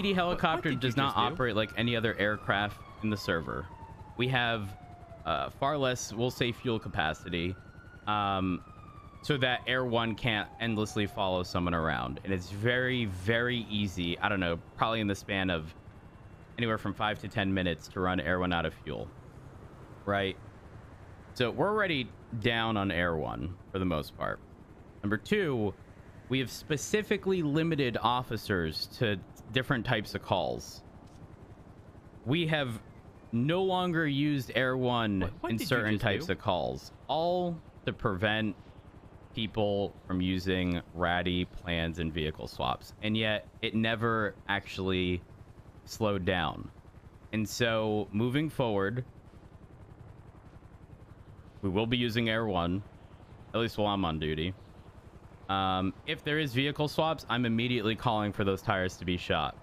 PD helicopter does not do? operate like any other aircraft in the server. We have uh, far less, we'll say, fuel capacity, um, so that Air One can't endlessly follow someone around, and it's very, very easy. I don't know, probably in the span of anywhere from five to ten minutes to run Air One out of fuel, right? So we're already down on Air One for the most part. Number two, we have specifically limited officers to different types of calls. We have no longer used Air One What- what in certain types do? of calls, all to prevent people from using ratty plans and vehicle swaps. And yet, it never actually slowed down. And so, moving forward, we will be using Air One, at least while I'm on duty. Um, if there is vehicle swaps, I'm immediately calling for those tires to be shot.